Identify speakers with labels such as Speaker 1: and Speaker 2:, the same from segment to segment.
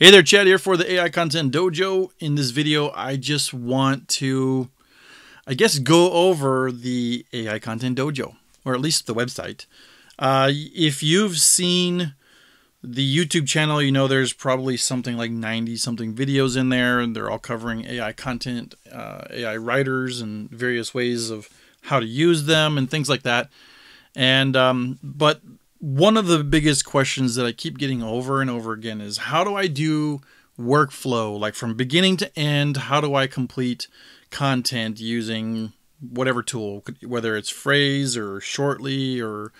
Speaker 1: Hey there, Chad here for the AI Content Dojo. In this video, I just want to, I guess, go over the AI Content Dojo, or at least the website. Uh, if you've seen the YouTube channel, you know there's probably something like 90 something videos in there, and they're all covering AI content, uh, AI writers, and various ways of how to use them and things like that. And, um, but one of the biggest questions that I keep getting over and over again is how do I do workflow, like from beginning to end? How do I complete content using whatever tool, whether it's Frase or Shortly or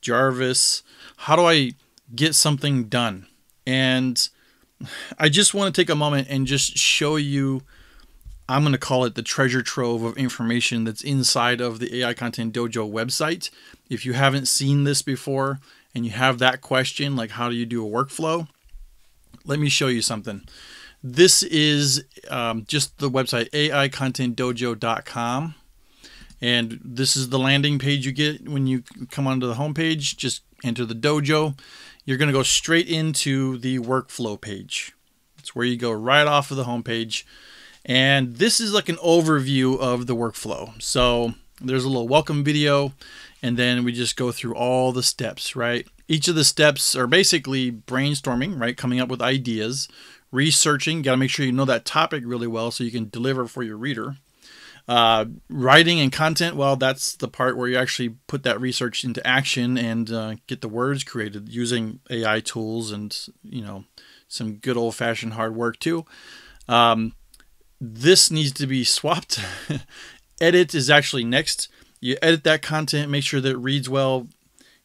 Speaker 1: Jarvis? How do I get something done? And I just want to take a moment and just show you. I'm going to call it the treasure trove of information that's inside of the AI Content Dojo website. If you haven't seen this before and you have that question, like how do you do a workflow, let me show you something. This is um, just the website aicontentdojo.com. And this is the landing page you get when you come onto the homepage. Just enter the dojo. You're going to go straight into the workflow page. It's where you go right off of the homepage. And this is like an overview of the workflow. So there's a little welcome video, and then we just go through all the steps, right? Each of the steps are basically brainstorming, right? Coming up with ideas, researching, got to make sure you know that topic really well so you can deliver for your reader. Uh, writing and content, well, that's the part where you actually put that research into action and uh, get the words created using AI tools and, you know, some good old fashioned hard work too. Um, this needs to be swapped. edit is actually next. You edit that content, make sure that reads well,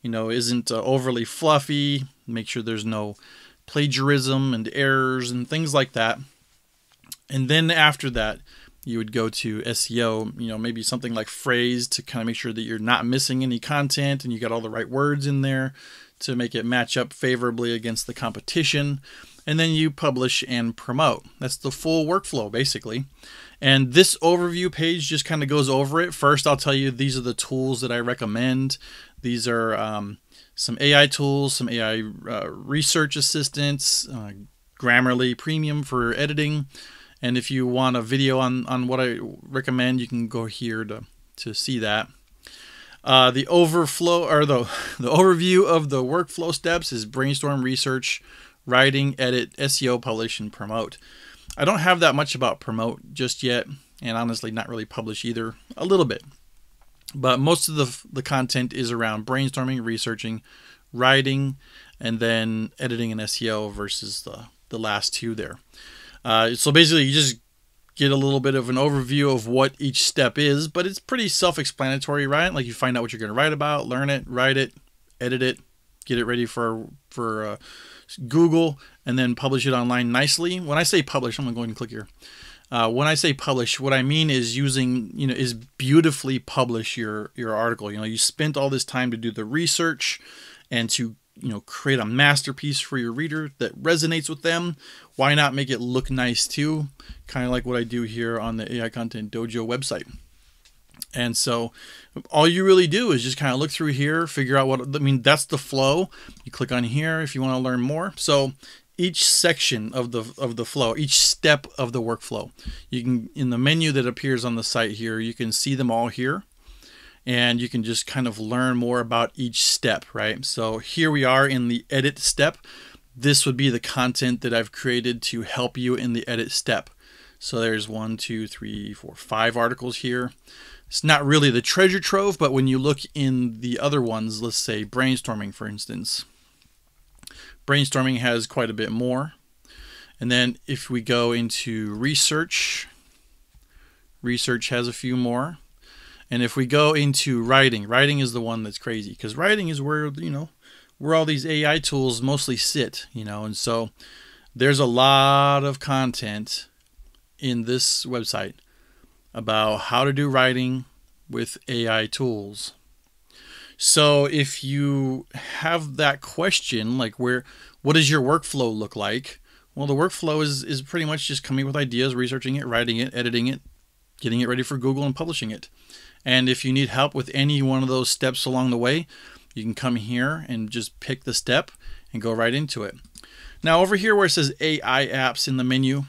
Speaker 1: you know, isn't uh, overly fluffy, make sure there's no plagiarism and errors and things like that. And then after that, you would go to SEO, you know, maybe something like Frase to kind of make sure that you're not missing any content and you got all the right words in there to make it match up favorably against the competition and then you publish and promote. That's the full workflow basically. And this overview page just kind of goes over it. First, I'll tell you these are the tools that I recommend. These are um, some AI tools, some AI uh, research assistants, uh, Grammarly Premium for editing. And if you want a video on, on what I recommend, you can go here to, to see that. Uh, the overflow or the, the overview of the workflow steps is brainstorm, research, writing, edit, SEO, publish, and promote. I don't have that much about promote just yet, and honestly, not really publish either. A little bit, but most of the the content is around brainstorming, researching, writing, and then editing and SEO versus the the last two there. Uh, so basically, you just get a little bit of an overview of what each step is, but it's pretty self-explanatory, right? Like you find out what you're going to write about, learn it, write it, edit it, get it ready for for uh, Google, and then publish it online nicely. When I say publish, I'm going to go ahead and click here. Uh, when I say publish, what I mean is using, you know, is beautifully publish your your article. You know, you spent all this time to do the research and to you know create a masterpiece for your reader that resonates with them. Why not make it look nice too? Kind of like what I do here on the AI Content Dojo website. And so all you really do is just kind of look through here, figure out what, I mean, that's the flow. You click on here if you want to learn more. So each section of the of the flow, each step of the workflow, you can in the menu that appears on the site here, you can see them all here. And you can just kind of learn more about each step, right? So here we are in the edit step. This would be the content that I've created to help you in the edit step. So there's one, two, three, four, five articles here. It's not really the treasure trove, but when you look in the other ones, let's say brainstorming, for instance, brainstorming has quite a bit more. And then if we go into research, research has a few more. And if we go into writing, writing is the one that's crazy because writing is where, you know, where all these AI tools mostly sit, you know, and so there's a lot of content in this website about how to do writing with AI tools. So if you have that question, like where, what does your workflow look like? Well, the workflow is, is pretty much just coming with ideas, researching it, writing it, editing it, getting it ready for Google and publishing it. And if you need help with any one of those steps along the way, you can come here and just pick the step and go right into it. Now over here where it says AI apps in the menu,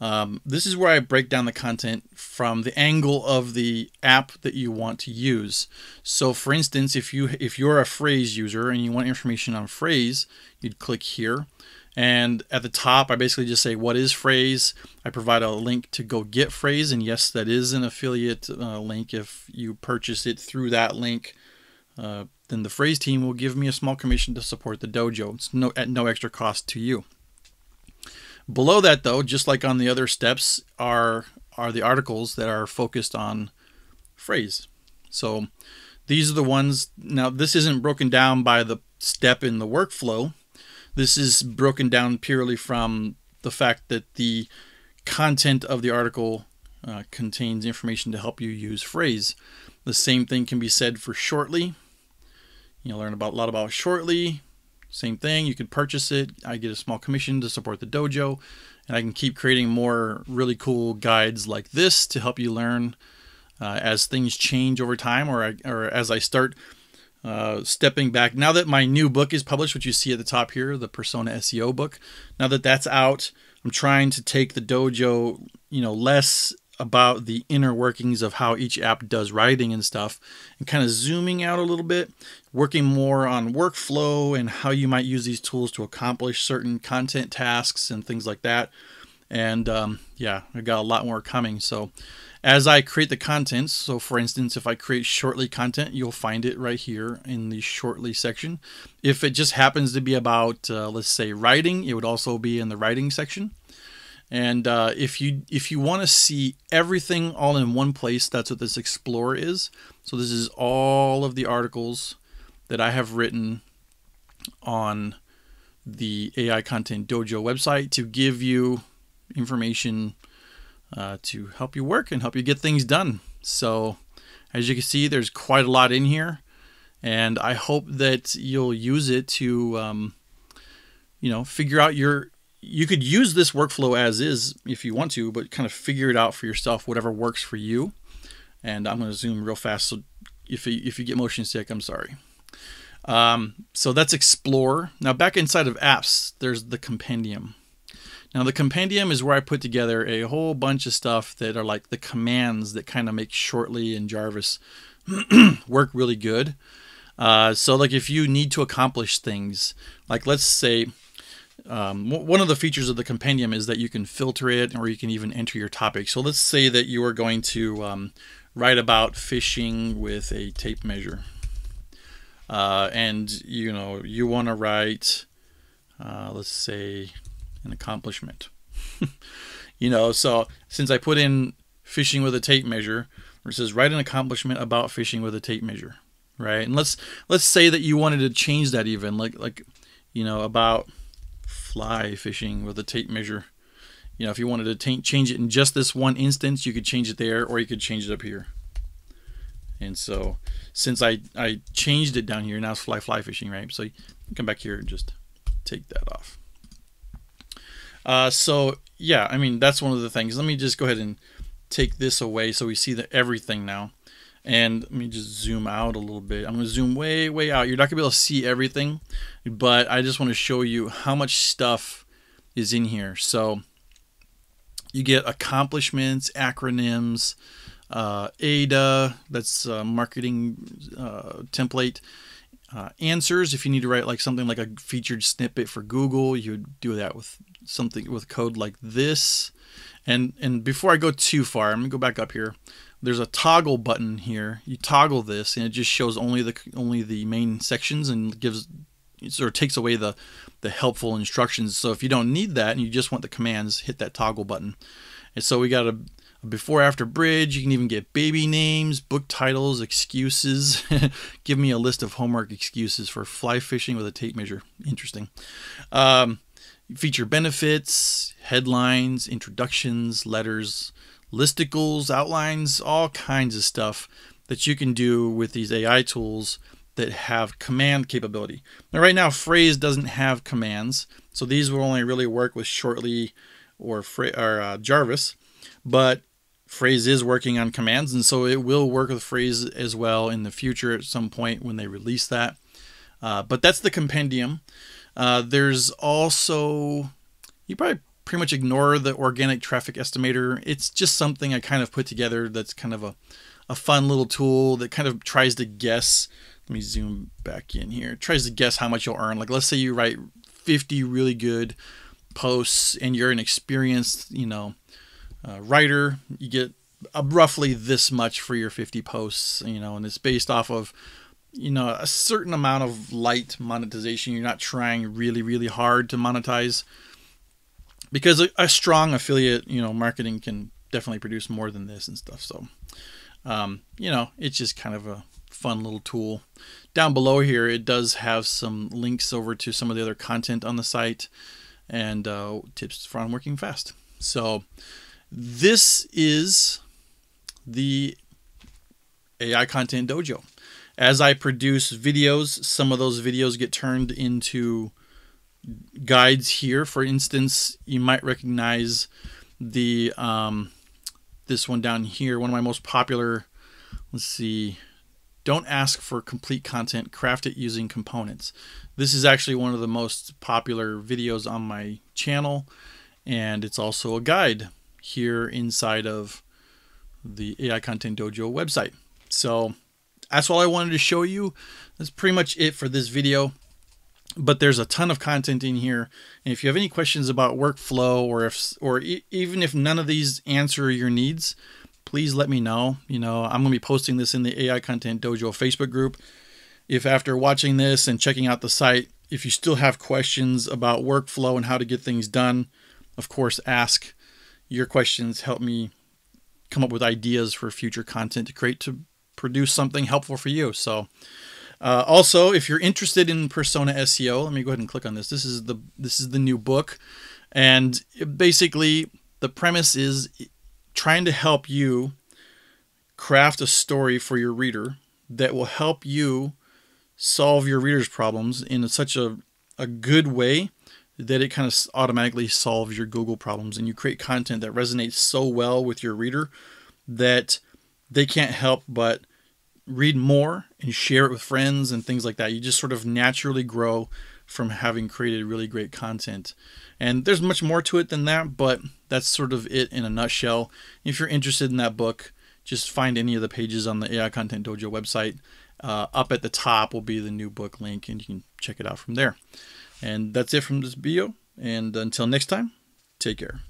Speaker 1: um, this is where I break down the content from the angle of the app that you want to use. So for instance, if you if you're a Frase user and you want information on Frase, you'd click here. And at the top, I basically just say, what is Frase? I provide a link to go get Frase. And yes, that is an affiliate uh, link. If you purchase it through that link, uh, then the Frase team will give me a small commission to support the dojo. It's no, at no extra cost to you. Below that, though, just like on the other steps, are, are the articles that are focused on Frase. So these are the ones. Now, this isn't broken down by the step in the workflow. This is broken down purely from the fact that the content of the article uh, contains information to help you use Frase. The same thing can be said for shortly. You'll learn about a lot about shortly, same thing, you could purchase it. I get a small commission to support the dojo, and I can keep creating more really cool guides like this to help you learn uh, as things change over time or, I, or as I start uh, stepping back. Now that my new book is published, which you see at the top here, the Persona SEO book, now that that's out, I'm trying to take the dojo, you know, less about the inner workings of how each app does writing and stuff and kind of zooming out a little bit working more on workflow and how you might use these tools to accomplish certain content tasks and things like that. And um, yeah i got a lot more coming. So as i create the content so for instance if i create shortly content you'll find it right here in the shortly section. If it just happens to be about uh, let's say writing it would also be in the writing section and uh, if you if you want to see everything all in one place, that's what this Explorer is. So this is all of the articles that I have written on the AI Content Dojo website to give you information uh, to help you work and help you get things done. So as you can see, there's quite a lot in here, and I hope that you'll use it to um, you know figure out your you could use this workflow as is if you want to, but kind of figure it out for yourself, whatever works for you. And I'm going to zoom real fast. So if you, if you get motion sick, I'm sorry. Um, so that's Explore. Now back inside of apps, there's the compendium. Now the compendium is where I put together a whole bunch of stuff that are like the commands that kind of make Shortly and Jarvis work really good. Uh, so like if you need to accomplish things, like let's say um, one of the features of the compendium is that you can filter it or you can even enter your topic. So let's say that you are going to um, write about fishing with a tape measure. Uh, and you know you want to write uh, let's say an accomplishment you know so since i put in fishing with a tape measure it says write an accomplishment about fishing with a tape measure right and let's let's say that you wanted to change that even like like you know about fly fishing with a tape measure. You know, if you wanted to t- change it in just this one instance, you could change it there or you could change it up here. And so since I, I changed it down here, now it's fly fly fishing, right? So come back here and just take that off. Uh, so yeah, I mean, that's one of the things. Let me just go ahead and take this away so we see the everything now. And let me just zoom out a little bit. I'm going to zoom way, way out. You're not going to be able to see everything, but I just want to show you how much stuff is in here. So you get accomplishments, acronyms, uh, AIDA, that's a marketing uh, template. Uh, answers, if you need to write like something like a featured snippet for Google, you would do that with something with code like this. And and before I go too far, I'm gonna go back up here there's a toggle button here. You toggle this, and it just shows only the only the main sections and gives sort of takes away the the helpful instructions. So if you don't need that and you just want the commands, hit that toggle button. And so we got a, a before after bridge. You can even get baby names, book titles, excuses. Give me a list of homework excuses for fly fishing with a tape measure. Interesting. Um, feature benefits, headlines, introductions, letters listicles, outlines, all kinds of stuff that you can do with these AI tools that have command capability. Now, right now, Frase doesn't have commands, so these will only really work with Shortly or, or uh, Jarvis, but Frase is working on commands, and so it will work with Frase as well in the future at some point when they release that. Uh, but that's the compendium. Uh, there's also, you probably pretty much ignore the organic traffic estimator. It's just something I kind of put together that's kind of a, a fun little tool that kind of tries to guess. Let me zoom back in here. It tries to guess how much you'll earn. Like, let's say you write 50 really good posts and you're an experienced, you know, uh, writer, you get uh, roughly this much for your 50 posts, you know, and it's based off of, you know, a certain amount of light monetization. You're not trying really, really hard to monetize because a, a strong affiliate, you know, marketing can definitely produce more than this and stuff. So, um, you know, it's just kind of a fun little tool. Down below here, it does have some links over to some of the other content on the site and uh, tips for on working fast. So, this is the AI Content Dojo. As I produce videos, some of those videos get turned into guides here. For instance, you might recognize the um, this one down here, one of my most popular. Let's see. Don't ask for complete content, craft it using components. This is actually one of the most popular videos on my channel, and it's also a guide here inside of the AI Content Dojo website. So that's all I wanted to show you. That's pretty much it for this video. But there's a ton of content in here. And if you have any questions about workflow or if or e even if none of these answer your needs, please let me know. You know, I'm going to be posting this in the AI Content Dojo Facebook group. If after watching this and checking out the site, if you still have questions about workflow and how to get things done, of course, ask. Your questions help me come up with ideas for future content to create to produce something helpful for you. So, uh, also, if you're interested in persona SEO, let me go ahead and click on this. This is the this is the new book, and basically the premise is trying to help you craft a story for your reader that will help you solve your reader's problems in such a, a good way that it kind of automatically solves your Google problems and you create content that resonates so well with your reader that they can't help but read more and share it with friends and things like that. You just sort of naturally grow from having created really great content. And there's much more to it than that, but that's sort of it in a nutshell. If you're interested in that book, just find any of the pages on the AI Content Dojo website. Uh, up at the top will be the new book link, and you can check it out from there. And that's it from this video. And until next time, take care.